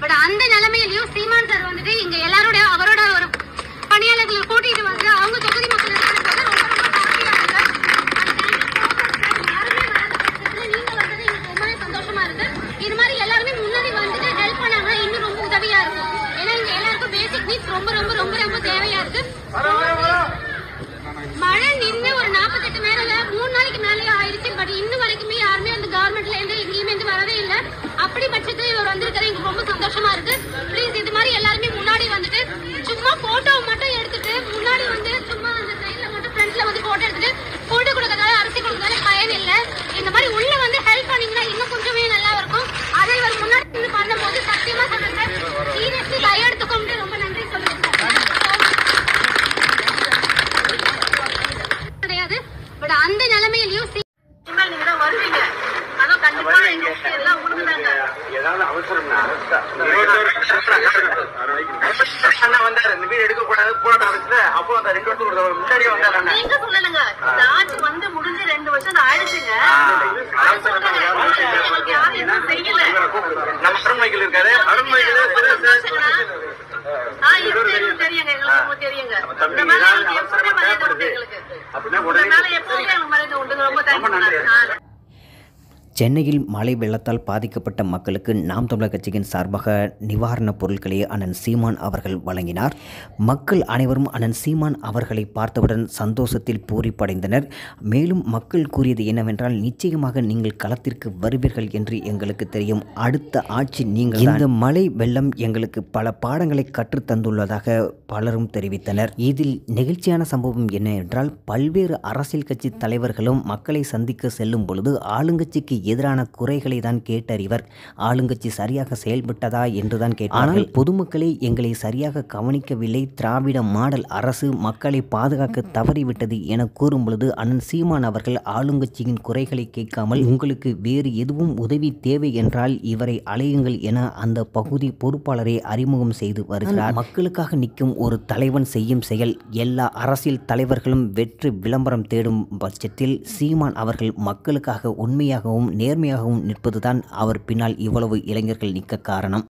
But அந்த நிலைமையிலயும் சீமான் sir வந்துட்டு இங்க எல்லாரோட அவரோட ஒரு பணியாளர்களை கூட்டிட்டு வந்து அவங்க தொகுதி மக்கள் இருக்கிறது ரொம்ப சந்தோஷமா இருக்கு. இது மாதிரி எல்லாருமே முன்னாடி வந்துட்டு ஹெல்ப் பண்ணாங்கன்னா இன்னும் ரொம்ப உதவியா இருக்கும் ஏன்னா இங்க எல்லாருக்கும் பேசிக் நீட்ஸ் ரொம்ப ரொம்ப ரொம்ப ரொம்ப தேவையா இருக்கு. மழை நின்று இல்ல அப்படி பட்சத்துல இவர் வந்திருக்கிறது எனக்கு ரொம்ப சந்தோஷமா இருக்கு. ப்ளீஸ் இது மாதிரி எல்லாருமே முன்னாடி வந்துட்டு சும்மா போட்டோ மட்டும் எடுத்துட்டு முன்னாடி வந்து சும்மா அந்த ட்ரெயின்ல மட்டும் ஃப்ரண்ட்ல வந்து போட்டோ எடுத்துட்டு போட்டோ கொடுக்கறதால அரிசி கொடுக்கறதால பயன் இல்லை இந்த மாதிரி உள்ள வந்து ஹெல்ப் பண்ணீங்கன்னா இன்னும் கொஞ்சமே நல்லா இருக்கும். அதை இவர் முன்னாடி நின்று பண்ணும்போது சத்தியமா சொல்லுங்க சீரியஸ்லி கையெடுத்து ரொம்ப நன்றி சொல்லுங்க கிடையாது. பட் அந்த நிலைமையிலயும் நீங்க தான் வருவீங்க. ஆனா கண்டிப்பா ஏதாவது அவசரம்னா அண்ணா வந்தாரு. இந்த வீடு எடுக்க கூடாது. போராட்டம் நடக்குது அப்போ அந்த ரெண்டு வருஷம் கொடுத்த முன்னாடியே வந்தாரு அண்ணா. நீங்க இந்த ஆட்சி வந்து முடிஞ்சு ரெண்டு வருஷம் ஆயிடுச்சுங்க. நம்ம அருண்மைகள் இருக்காரு. அருண்மைகள் தெரியுங்க. எங்களுக்கு தெரியுங்க. உண்டு அப்படின்னா உடனே எப்பவுமே மரியாதை உண்டுங்க ரொம்ப தேங்க்ஸ் சென்னையில் மழை வெள்ளத்தால் பாதிக்கப்பட்ட மக்களுக்கு நாம் தமிழர் கட்சியின் சார்பாக நிவாரணப் பொருட்களை அண்ணன் சீமான் அவர்கள் வழங்கினார். மக்கள் அனைவரும் அண்ணன் சீமான் அவர்களை பார்த்தவுடன் சந்தோஷத்தில் பூரிப்படைந்தனர். மேலும் மக்கள் கூறியது என்னவென்றால் நிச்சயமாக நீங்கள் களத்திற்கு வருவீர்கள் என்று எங்களுக்கு தெரியும். அடுத்த ஆட்சி நீங்கள் இந்த மழை வெள்ளம் எங்களுக்கு பல பாடங்களை கற்றுத்தந்துள்ளதாக பலரும் தெரிவித்தனர். இதில் நெகிழ்ச்சியான சம்பவம் என்ன என்றால் பல்வேறு அரசியல் கட்சி தலைவர்களும் மக்களை சந்திக்க செல்லும் பொழுது ஆளுங்கட்சிக்கு எதிரான குறைகளை தான் கேட்டறிவர். ஆளுங்கட்சி சரியாக செயல்பட்டதா என்றுதான் கேட்டார் ஆனால் பொதுமக்களே எங்களை சரியாக கவனிக்கவில்லை. திராவிட மாடல் அரசு மக்களை பாதுகாக்க தவறிவிட்டது என கூறும் பொழுது அண்ணன் சீமான் அவர்கள் ஆளுங்கட்சியின் குறைகளை கேட்காமல் உங்களுக்கு வேறு எதுவும் உதவி தேவை என்றால் இவரை அலையுங்கள் என அந்த பகுதி பொறுப்பாளரை அறிமுகம் செய்து வருகிறார். மக்களுக்காக நிற்கும் ஒரு தலைவன் செய்யும் செயல் எல்லா அரசியல் தலைவர்களும் வெற்றி விளம்பரம் தேடும் பட்சத்தில் சீமான் அவர்கள் மக்களுக்காக உண்மையாகவும் நேர்மையாகவும் நிற்பதுதான் அவர் பின்னால் இவ்வளவு இளைஞர்கள் நிற்க காரணம்.